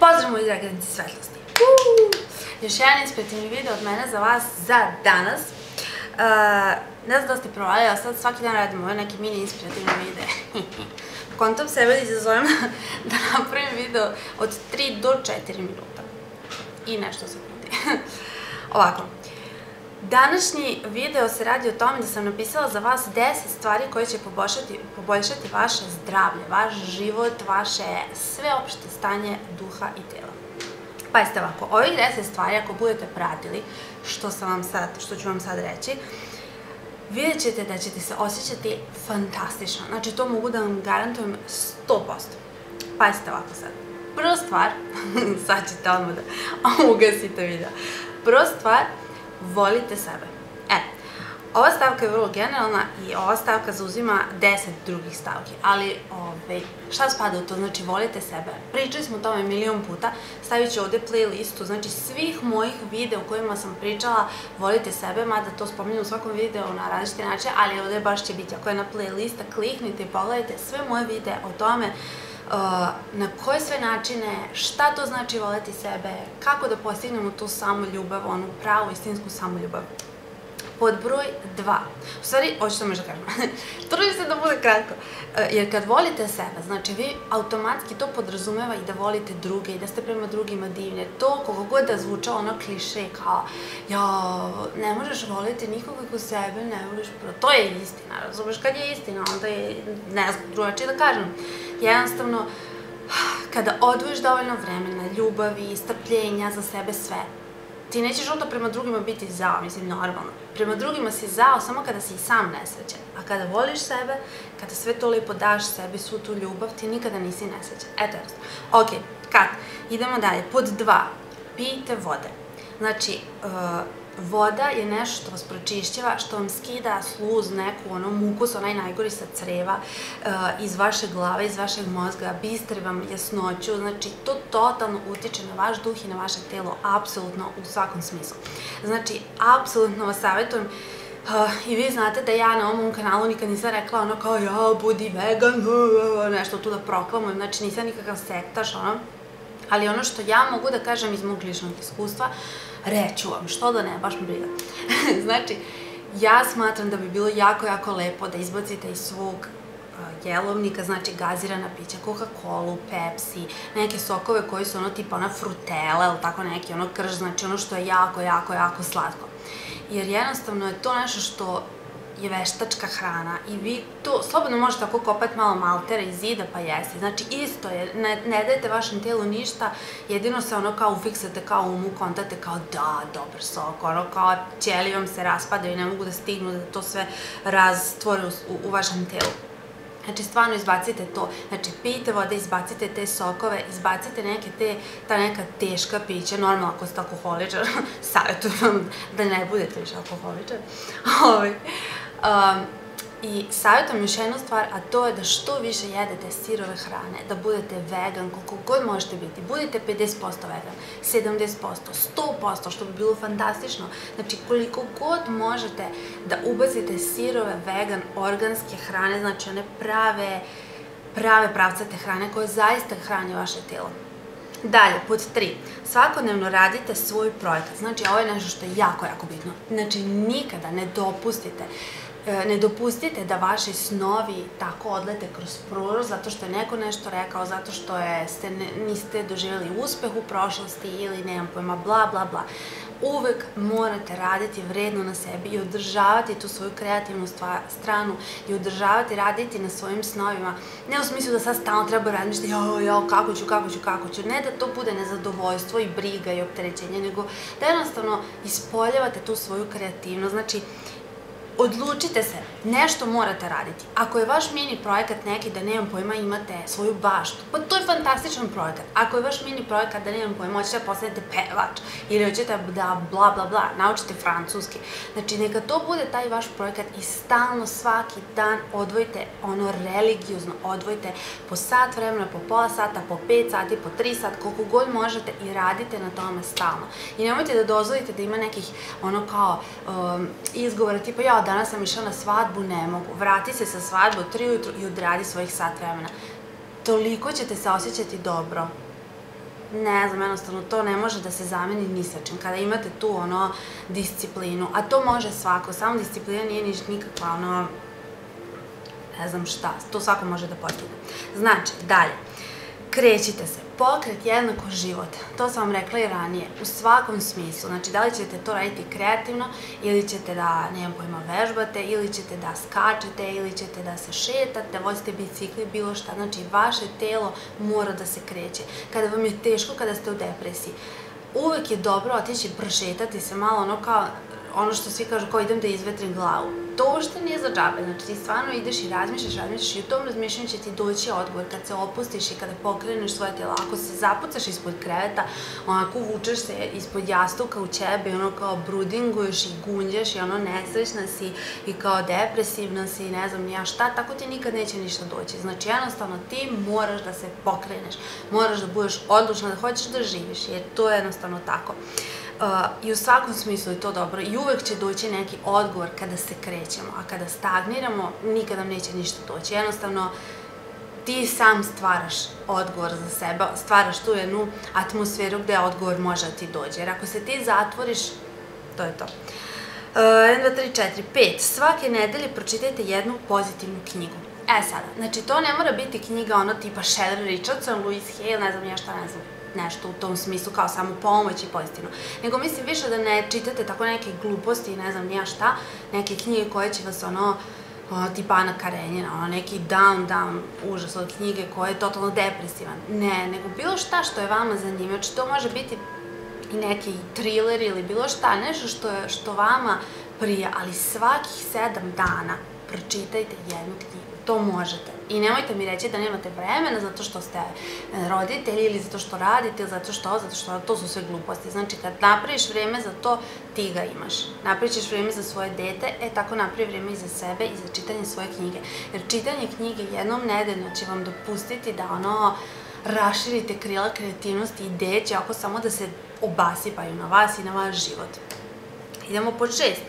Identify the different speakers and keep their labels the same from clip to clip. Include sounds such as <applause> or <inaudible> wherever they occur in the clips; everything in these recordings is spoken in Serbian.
Speaker 1: Pozdrav moji draganici svetlosti. Uuu! Još jedan inspirativni video od mene za vas za danas. Uh, ne znam da ste provali, a sad svaki dan radim ove neke mini inspirativne videe. <laughs> Kontom sebe da izazovem <laughs> da napravim video od 3 do 4 minuta. I nešto sekundi. <laughs> Ovako, Današnji video se radi o tome da sam napisala za vas 10 stvari koje će poboljšati, poboljšati vaše zdravlje, vaš život, vaše sveopšte stanje duha i tela. Pazite ovako, ovih 10 stvari ako budete pratili, što, sam vam sad, što ću vam sad reći, vidjet ćete da ćete se osjećati fantastično. Znači to mogu da vam garantujem 100%. Pazite ovako sad. Prva stvar, <laughs> sad ćete odmah da <laughs> ugasite video. Prva stvar, volite sebe. E, ova stavka je vrlo generalna i ova stavka zauzima 10 drugih stavki, ali ove, šta spada u to? Znači, volite sebe. Pričali smo o tome milion puta, stavit ću ovde playlistu, znači svih mojih videa u kojima sam pričala volite sebe, mada to spominjem u svakom videu na različite načine, ali ovde baš će biti, ako je na playlista, kliknite i pogledajte sve moje videe o tome na koje sve načine, šta to znači voleti sebe, kako da postignemo tu samoljubav, onu pravu, istinsku samoljubav. Pod broj 2. U stvari, hoću samo još da kažem. <laughs> Trudim se da bude kratko. Uh, jer kad volite sebe, znači vi automatski to podrazumeva i da volite druge i da ste prema drugima divne. To kogo god da zvuča ono kliše kao ja, ne možeš voliti nikoga ko sebe, ne voliš pro... To je istina, razumeš? Kad je istina, onda je, ne znam, drugačije da kažem jednostavno, kada odvojiš dovoljno vremena, ljubavi, strpljenja za sebe sve, ti nećeš onda prema drugima biti zao, mislim, normalno. Prema drugima si zao samo kada si sam nesrećan. A kada voliš sebe, kada sve to lepo daš sebi, svu tu ljubav, ti nikada nisi nesrećan. Eto, jasno. Ok, kad? Idemo dalje. Pod dva, pijte vode. Znači, uh, voda je nešto što vas pročišćava, što vam skida sluz, neku ono mukus, onaj najgori sa creva, uh, iz vaše glave, iz vašeg mozga, bistri vam jasnoću, znači to totalno utiče na vaš duh i na vaše telo, apsolutno u svakom smislu. Znači, apsolutno vas savjetujem Uh, I vi znate da ja na ovom kanalu nikad nisam rekla ono kao ja budi vegan, <laughs> nešto tu da proklamujem, znači nisam nikakav sektaš, ono. Ali ono što ja mogu da kažem iz mog ličnog iskustva, reću vam, što da ne, baš me briga. <laughs> znači, ja smatram da bi bilo jako, jako lepo da izbacite iz svog uh, jelovnika, znači gazirana pića, Coca-Cola, Pepsi, neke sokove koji su ono tipa ona frutela ili tako neki ono krž, znači ono što je jako, jako, jako slatko. Jer jednostavno je to nešto što je veštačka hrana i vi to slobodno možete tako kopati malo maltera i zida pa jesti. Znači isto je, ne, ne dajete vašem telu ništa, jedino se ono kao ufiksate kao umu, kontate kao da, dobar sok, ono kao ćeli vam se raspadaju i ne mogu da stignu da to sve raztvore u, u, u vašem telu. Znači, stvarno izbacite to. Znači, pijte vode, izbacite te sokove, izbacite neke te, ta neka teška pića. Normalno, ako ste alkoholičar, <laughs> savjetujem vam da ne budete više alkoholičar. <laughs> Ovaj, Um, I savjetujem još jednu stvar, a to je da što više jedete sirove hrane, da budete vegan, koliko god možete biti. Budite 50% vegan, 70%, 100%, što bi bilo fantastično. Znači, koliko god možete da ubacite sirove, vegan, organske hrane, znači one prave, prave pravcate hrane koje zaista hrani vaše telo. Dalje, pod tri, svakodnevno radite svoj projekat. Znači, ovo je nešto što je jako, jako bitno. Znači, nikada ne dopustite E, ne dopustite da vaši snovi tako odlete kroz prolaz zato što je neko nešto rekao, zato što je, ste, niste doživjeli uspeh u prošlosti ili nemam pojma, bla, bla, bla. Uvek morate raditi vredno na sebi i održavati tu svoju kreativnu stva, stranu i održavati, raditi na svojim snovima. Ne u smislu da sad stalno treba razmišljati, jo, jo, kako ću, kako ću, kako ću. Ne da to bude nezadovoljstvo i briga i opterećenje, nego da jednostavno ispoljavate tu svoju kreativnost. Znači, odlučite se, nešto morate raditi. Ako je vaš mini projekat neki da nemam pojma imate svoju baštu, pa to je fantastičan projekat. Ako je vaš mini projekat da nemam pojma, hoćete da postanete pevač ili hoćete da bla bla bla, naučite francuski. Znači, neka to bude taj vaš projekat i stalno svaki dan odvojite ono religiozno, odvojite po sat vremena, po pola sata, po pet sati, po tri sata, koliko god možete i radite na tome stalno. I nemojte da dozvolite da ima nekih ono kao um, izgovora tipa ja danas sam išla na svadbu, ne mogu. Vrati se sa svadbu u tri ujutru i odradi svojih sat vremena. Toliko ćete se osjećati dobro. ne znam, jednostavno to ne može da se zameni ni sa čim. Kada imate tu ono disciplinu, a to može svako, samo disciplina nije niš, nikakva ono, ne znam šta, to svako može da postigne. Znači, dalje, krećite se, pokret jednako život, to sam vam rekla i ranije, u svakom smislu, znači da li ćete to raditi kreativno ili ćete da, nemam pojma, vežbate ili ćete da skačete ili ćete da se šetate, vozite bicikli, bilo šta, znači vaše telo mora da se kreće. Kada vam je teško, kada ste u depresiji, uvek je dobro otići prošetati se malo ono kao ono što svi kažu kao idem da izvetrim glavu. To uopšte nije za džabe, znači ti stvarno ideš i razmišljaš, razmišljaš i u tom razmišljanju će ti doći odgovor kad se opustiš i kada pokreneš svoje telo. Ako se zapucaš ispod kreveta, onako vučeš se ispod jastuka u ćebe i ono kao brudinguješ i gunđeš i ono nesrećna si i kao depresivna si i ne znam ja šta, tako ti nikad neće ništa doći. Znači jednostavno ti moraš da se pokreneš, moraš da budeš odlučna da hoćeš da živiš jer to je jednostavno tako. I u svakom smislu je to dobro i uvek će doći neki odgovor kada se krećemo, a kada stagniramo nikada nam neće ništa doći. Jednostavno, ti sam stvaraš odgovor za sebe, stvaraš tu jednu atmosferu gde odgovor može ti dođe. Jer ako se ti zatvoriš, to je to. Uh, 1, 2, 3, 4, 5. Svake nedelje pročitajte jednu pozitivnu knjigu. E sada, znači to ne mora biti knjiga ono tipa Sheldon Richardson, Louis Hay, ne znam ja šta ne znam, nešto u tom smislu kao samo pomoć i pozitivno. Nego mislim više da ne čitate tako neke gluposti i ne znam nija šta, neke knjige koje će vas ono, tipa Ana Karenjina, ono neki down, down užas od knjige koja je totalno depresivan. Ne, nego bilo šta što je vama zanimljivo, to može biti i neki thriller ili bilo šta, nešto što, je, što vama prija, ali svakih sedam dana pročitajte jednu knjigu. To možete. I nemojte mi reći da nemate vremena zato što ste e, roditelji ili zato što radite zato što, zato što to su sve gluposti. Znači kad napraviš vreme za to, ti ga imaš. Napravit ćeš vreme za svoje dete, e tako napravi vreme i za sebe i za čitanje svoje knjige. Jer čitanje knjige jednom nedeljno će vam dopustiti da ono raširite krila kreativnosti i ideje će ako samo da se obasipaju na vas i na vaš život. Idemo pod šest.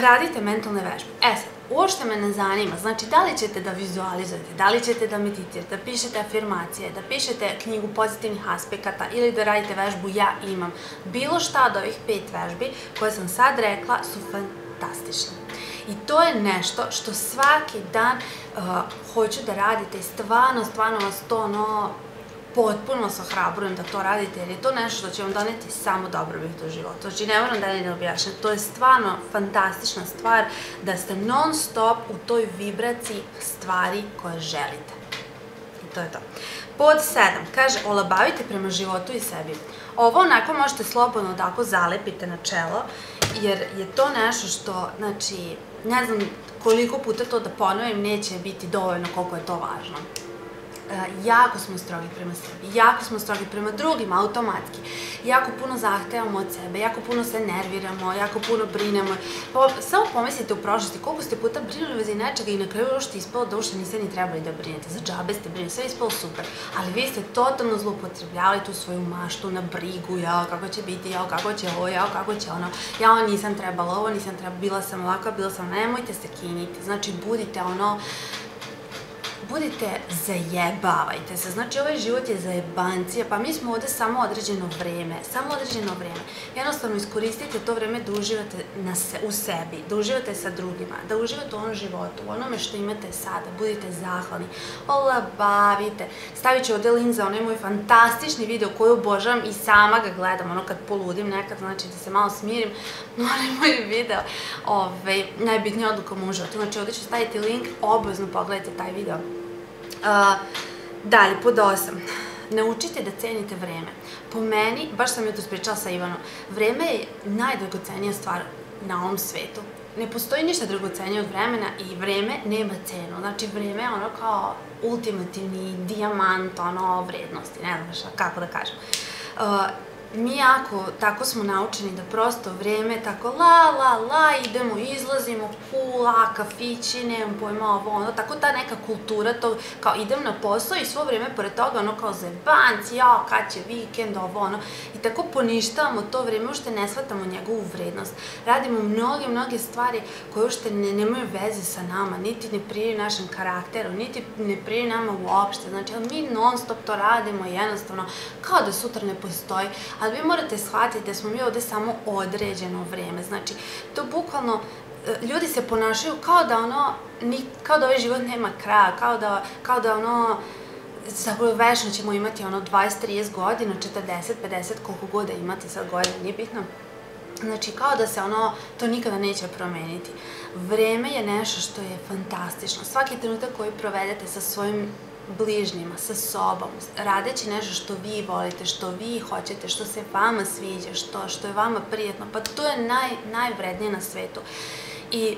Speaker 1: Radite mentalne vežbe. E sad, uopšte me ne zanima, znači da li ćete da vizualizujete, da li ćete da meditirate, da pišete afirmacije, da pišete knjigu pozitivnih aspekata ili da radite vežbu ja imam. Bilo šta od ovih pet vežbi koje sam sad rekla su fantastične. I to je nešto što svaki dan uh, hoću da radite i stvarno, stvarno vas to ono potpuno se ohrabrujem da to radite, jer je to nešto što će vam doneti samo dobrobit u životu. Znači, ne moram dalje da objašnjam, to je stvarno fantastična stvar da ste non stop u toj vibraciji stvari koje želite. I to je to. Pod 7. Kaže, olabavite prema životu i sebi. Ovo onako možete slobodno da ako zalepite na čelo, jer je to nešto što, znači, ne znam koliko puta to da ponovim, neće biti dovoljno koliko je to važno. E, jako smo strogi prema sebi, jako smo strogi prema drugima, automatski. Jako puno zahtevamo od sebe, jako puno se nerviramo, jako puno brinemo. Po, samo pomislite u prošlosti koliko ste puta brinuli vezi nečega i na kraju uopšte ispalo da uopšte niste ni trebali da brinete. Za džabe ste brinuli, sve ispalo super. Ali vi ste totalno zlopotrebljavali tu svoju maštu na brigu, jao kako će biti, jao kako će ovo, jao kako će ono, jao nisam trebala ovo, nisam trebala, bila sam ovakva, bila sam, nemojte se kiniti. Znači budite ono, budite zajebavajte se. Znači, ovaj život je zajebancija, pa mi smo ovde samo određeno vreme, samo određeno vreme. Jednostavno, iskoristite to vreme da uživate na se, u sebi, da uživate sa drugima, da uživate u onom životu, u onome što imate sada, budite zahvalni, olabavite. Stavit ću ovde link za onaj moj fantastični video koji obožavam i sama ga gledam, ono kad poludim nekad, znači da se malo smirim, <laughs> onaj moj video, ove, najbitnija odluka životu. Znači, ovde ću staviti link, obavezno pogledajte taj video dalje, pod osam. Naučite da cenite vreme. Po meni, baš sam je to spričala sa Ivanom, vreme je najdragocenija stvar na ovom svetu. Ne postoji ništa dragocenije od vremena i vreme nema cenu. Znači, vreme je ono kao ultimativni dijamant, ono, vrednosti, ne znam šta, kako da kažem. Uh, mi jako tako smo naučeni da prosto vreme tako la la la idemo, izlazimo, kula, kafići, nemam pojma ovo, ono, tako ta neka kultura, to kao idem na posao i svo vreme pored toga ono kao zebanci, jao, kad će vikend, ovo, ono, i tako poništavamo to vreme, ušte ne shvatamo njegovu vrednost. Radimo mnoge, mnoge stvari koje ušte ne, nemaju veze sa nama, niti ne prije našem karakteru, niti ne prije nama uopšte, znači, mi non stop to radimo jednostavno, kao da sutra ne postoji, ali vi morate shvatiti da smo mi ovde samo određeno vreme, znači, to bukvalno, e, ljudi se ponašaju kao da ono, kao da ovaj život nema kraja, kao da, kao da ono, zapravo večno ćemo imati ono 20-30 godina, 40, 50, koliko god da imate sad godina, nije bitno. Znači, kao da se ono, to nikada neće promeniti. Vreme je nešto što je fantastično. Svaki trenutak koji provedete sa svojim bližnjima, sa sobom, radeći nešto što vi volite, što vi hoćete, što se vama sviđa, što, što je vama prijetno, pa to je naj, najvrednije na svetu. I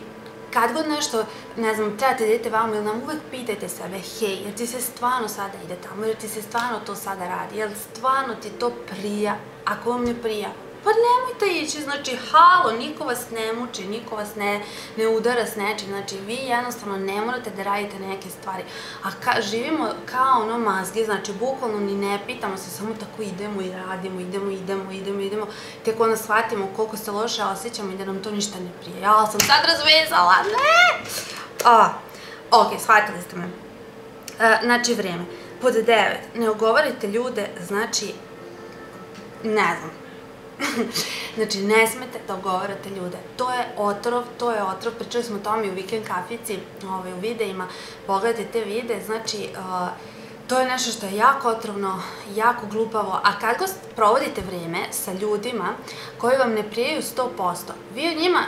Speaker 1: kad god nešto, ne znam, trebate da idete vamo ili nam uvek pitajte sebe, hej, jer ti se stvarno sada ide tamo, jer ti se stvarno to sada radi, jer stvarno ti to prija, ako vam ne prija, Pa nemojte ići, znači, halo, niko vas ne muči, niko vas ne, ne udara s nečim, znači, vi jednostavno ne morate da radite neke stvari. A ka, živimo kao ono mazge, znači, bukvalno ni ne pitamo se, samo tako idemo i radimo, idemo, idemo, idemo, idemo, tek onda shvatimo koliko se loše osjećamo i da nam to ništa ne prije. Ja sam sad razvezala, ne! A, ok, shvatili ste me. E, znači, vreme. Pod devet, ne ogovarajte ljude, znači, ne znam, <laughs> znači, ne smete da ogovarate ljude. To je otrov, to je otrov, pričali smo o tome u Weekend kafici, ovaj, u videima, pogledajte te vide, znači, uh, to je nešto što je jako otrovno, jako glupavo, a kad god provodite vreme sa ljudima koji vam ne prijaju 100%, vi o njima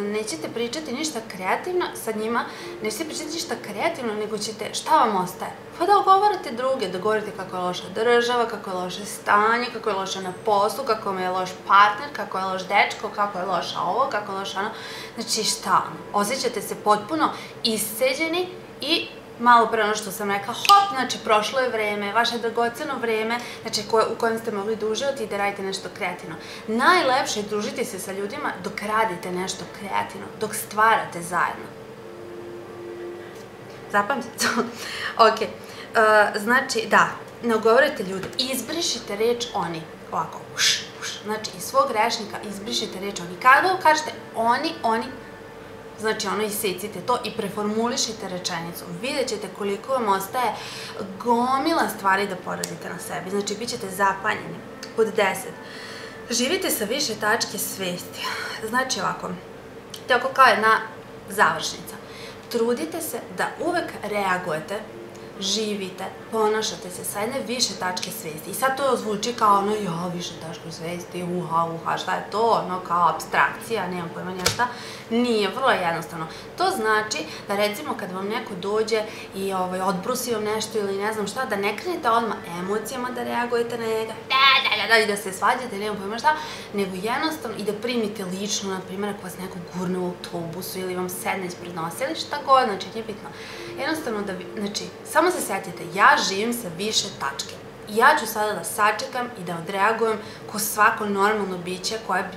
Speaker 1: nećete pričati ništa kreativno, sa njima nećete pričati ništa kreativno, nego ćete, šta vam ostaje? Pa da ogovarate druge, da govorite kako je loša država, kako je loše stanje, kako je loše na poslu, kako je loš partner, kako je loš dečko, kako je loša ovo, kako je loša ono. Znači šta? Osjećate se potpuno isceđeni i malo pre ono što sam rekla, hop, znači prošlo je vreme, vaše dragoceno vreme, znači koje, u kojem ste mogli da uživati i da radite nešto kreativno. Najlepše je družiti se sa ljudima dok radite nešto kreativno, dok stvarate zajedno. Zapamtite to? <laughs> ok. Uh, znači, da, ne ogovorite ljude, izbrišite reč oni, ovako, uš, znači iz svog rečnika izbrišite reč oni. Kada kažete oni, oni, Znači, ono, isecite to i preformulišite rečenicu. Vidjet ćete koliko vam ostaje gomila stvari da poradite na sebi. Znači, bit ćete zapanjeni. Pod 10. Živite sa više tačke svesti. Znači ovako, tako kao jedna završnica. Trudite se da uvek reagujete živite, ponašate se sa jedne više tačke svesti. I sad to zvuči kao ono, ja, više tačke svesti, uha, uha, šta je to, ono, kao abstrakcija, nemam pojma šta. Nije, vrlo jednostavno. To znači da recimo kad vam neko dođe i ovaj, odbrusi vam nešto ili ne znam šta, da ne krenete odmah emocijama da reagujete na njega, da, da, da, da, i da se svađate, nemam pojma šta, nego jednostavno i da primite lično, na primjer, ako vas neko gurne u autobusu ili vam sedne ispred nosa ili šta god, znači nije bitno. Jednostavno da, vi, znači, samo se setite, ja živim sa više tačke. I ja ću sada da sačekam i da odreagujem ko svako normalno biće koje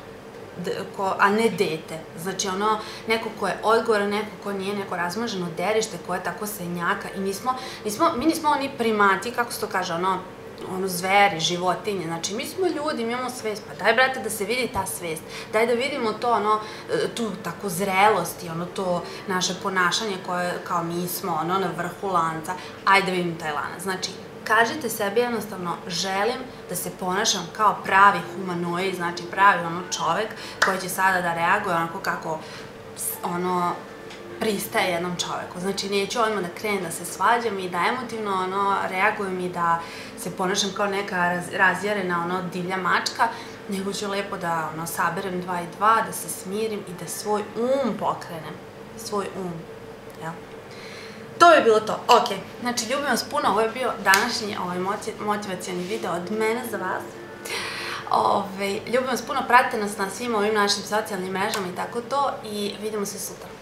Speaker 1: ko, a ne dete. Znači ono, neko ko je odgovoran, neko ko nije neko razmaženo derište, ko je tako senjaka i mi smo, mi, smo, mi nismo oni primati, kako se to kaže, ono, ono zveri, životinje, znači mi smo ljudi, mi imamo svest, pa daj brate da se vidi ta svest, daj da vidimo to ono, tu tako zrelost i ono to naše ponašanje koje kao mi smo ono na vrhu lanca, ajde da vidim taj lanac, znači kažite sebi jednostavno želim da se ponašam kao pravi humanoid, znači pravi ono čovek koji će sada da reaguje onako kako ono pristaje jednom čoveku. Znači, neću odmah da krenem da se svađam i da emotivno ono, reagujem i da se ponašam kao neka raz, razjarena ono, divlja mačka, nego ću lepo da ono, saberem dva i dva, da se smirim i da svoj um pokrenem. Svoj um. Jel? To bi bilo to. Ok, znači ljubim vas puno, ovo je bio današnji ovaj, motivacijani video od mene za vas. Ove, ljubim vas puno, pratite nas na svim ovim našim socijalnim mrežama i tako to i vidimo se sutra.